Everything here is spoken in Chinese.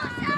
老乡